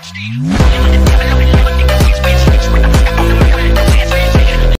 16.